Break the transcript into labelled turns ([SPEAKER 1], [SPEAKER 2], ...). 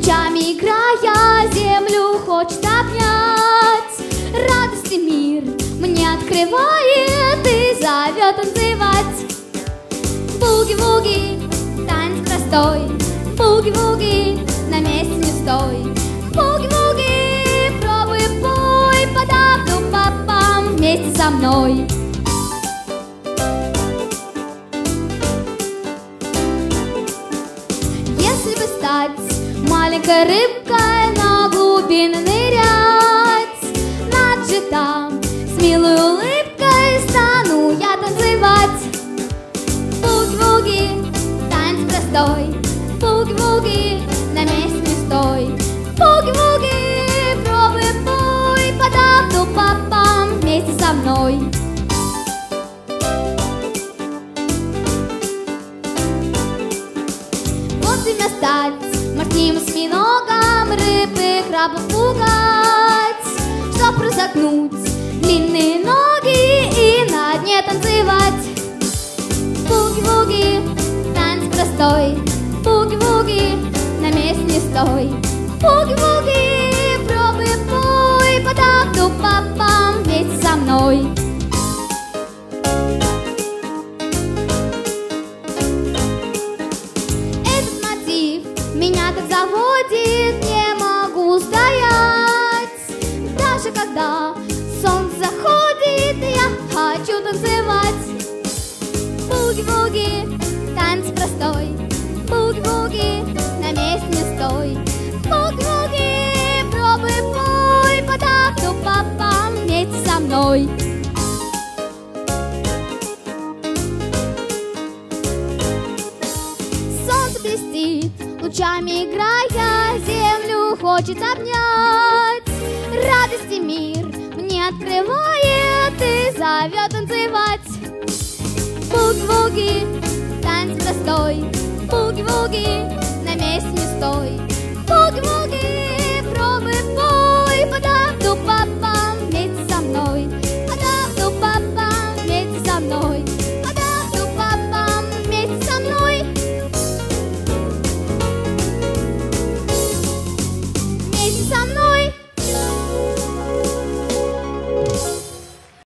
[SPEAKER 1] Лучами играя землю хочет обнять. Радости мир мне открывает и зовет танцевать Буги-вуги, танец простой. Буги-вуги, на месте не стой. Буги-вуги, пробуй пой Подавну папам вместе со мной стать маленькой рыбкой На глубины нырять. Над же там с милой улыбкой Стану я танцевать. Буги-вуги, танец простой. Буги-вуги, на месте стой. Буги-вуги, пробуй пой Подавну папам вместе со мной. Вот время стать морским осьминогом Рыбы, крабов пугать Чтоб разогнуть длинные ноги И на дне танцевать. Буги-вуги, танец простой Буги-вуги, на месте не стой. Буги-вуги, пробуй пой По такту папам вместе со мной меня так заводит, не могу стоять. Даже когда солнце заходит, я хочу танцевать. Буги-буги, танец простой. Буги-буги, на месте не стой. Буги-буги, пробуй пой, по такту папам вместе со мной. Солнце блестит, лучами играя, землю хочет обнять. Радости мир мне открывает и зовет танцевать. Буги-вуги, танец простой, буги-вуги, на месте не стой.